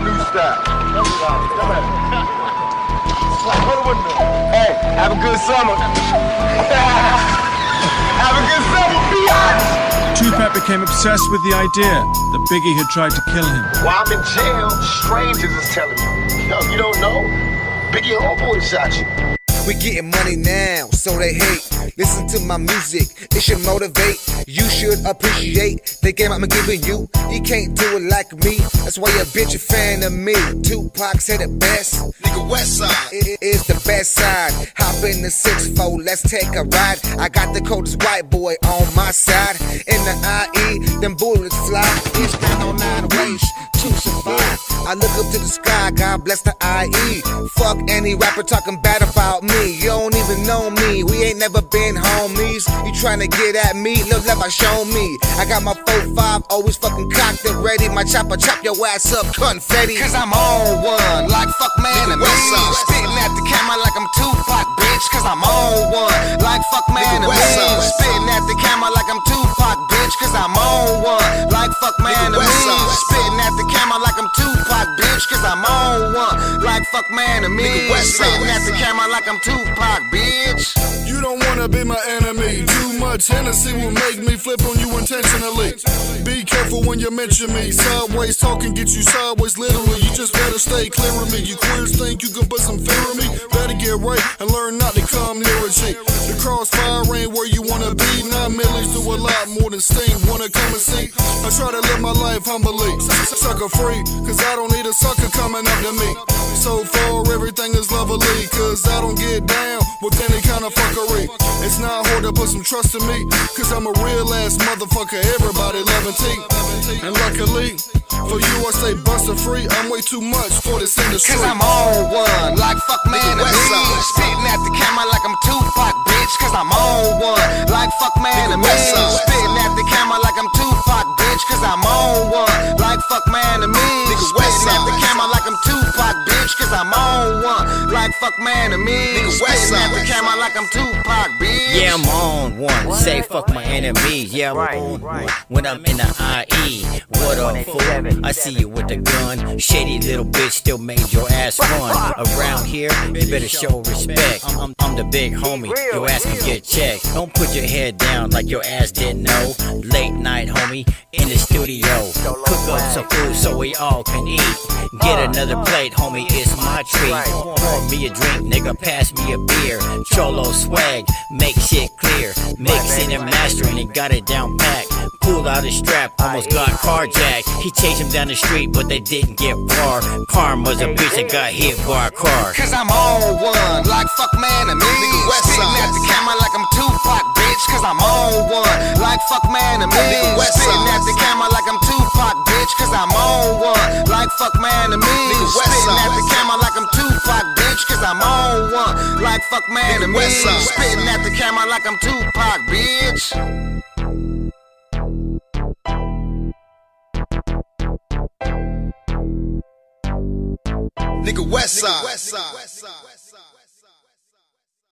my new style. hey, have a good summer. have a good summer, biatch. Tupac became obsessed with the idea that Biggie had tried to kill him. While I'm in jail, strangers is telling me, yo, you don't know? Biggie homeboy shot you. We getting money now, so they hate. Listen to my music, it should motivate. You should appreciate the game I'm giving you. You can't do it like me, that's why your bitch a fan of me. Tupac said it best. Nigga, West Side. It is the best side. Hop in the 6 4 let's take a ride. I got the coldest white boy on my side. In the IE, them bullets fly. Each got on nine ways to survive. I look up to the sky, God bless the any rapper talking bad about me. You don't even know me, we ain't never been homies. You tryna get at me, look love I show me. I got my 4-5 always fucking cocked and ready. My chopper chop your ass up, confetti. Cause I'm on one, like fuck man and me. Spitting at the camera like I'm Tupac, bitch. Cause I'm on one, like fuck man and me. Spitting at the camera like I'm Tupac, bitch. Cause I'm on one, like fuck man and me. Spitting fuck man and me. Spitting at the camera like I'm Tupac, bitch. You don't wanna be my enemy. Too much Hennessy will make me flip on you intentionally. Be careful when you mention me. Sideways talking get you sideways literally. You just better stay clear of me. You queers think you can put some fear in me. Better get right and learn not to come near a G. The crossfire ain't where you wanna be. Nine millions do a lot more than sting. Wanna come and see? I try to live my life humbly. Sucker free, cause I don't need a sucker coming up to me. So far, everything is lovely, cause I don't get down with any kind of fuckery. It's not hard to put some trust in me, cause I'm a real ass motherfucker. Everybody loving T. And luckily, for you, I stay buster free. I'm way too much for this industry. Cause I'm on one, like fuck man and. Spitting at the camera like I'm Tupac, bitch. Cause I'm on one, like fuck man and me. Spitting at the camera like I'm Tupac, bitch. Cause I'm on one, like fuck man and me. Spitting at the camera like I'm Tupac, bitch. Cause I'm on one, like fuck man and me. Spitting at the camera like I'm Tupac, bitch. Yeah, I'm on one. Say fuck my enemies. Yeah, I'm on one. When I'm in the IE, what up, fool? I see you with the gun. Shady little bitch still made your ass run. Around here, you better show respect. I'm, I'm, I'm the big homie. Your ass can get checked. Don't put your head down like your ass didn't know. Late night, homie, in the studio. Cook up some food so we all can eat. Get another plate, homie, it's my treat. Pour me a drink, nigga, pass me a beer. Cholo Swagg, make shit clear. Mixing and mastering and got it down pat. Pulled out his strap, almost got carjacked. He chased him down the street, but they didn't get far. Karma's a bitch that got hit by a car. Cause I'm on one, like fuck man and me. Spitting at the camera like I'm Tupac, bitch. Cause I'm on one, like fuck man and me. Spitting at the camera like I'm Tupac, bitch. Cause I'm on one, like fuck man and me. Spitting at the like fuck man and me. Spitting at the camera like I'm Tupac, bitch. Nigga, West Side.